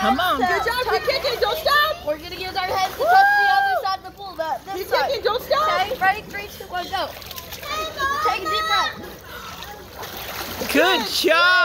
Come on. Good job. Keep kicking. Don't stop. We're gonna use our heads to touch the other side of the pool. The, this Keep side. kicking. Don't stop. Okay, ready? Three, two, one, go. Take a deep breath. Good job.